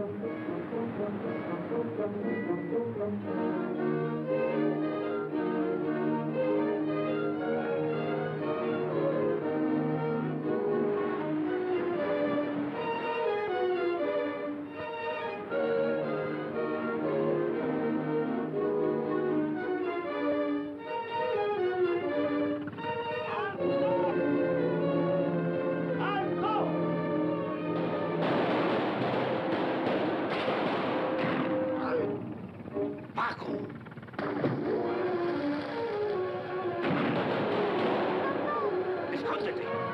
Thank you. Paco! Escóndete.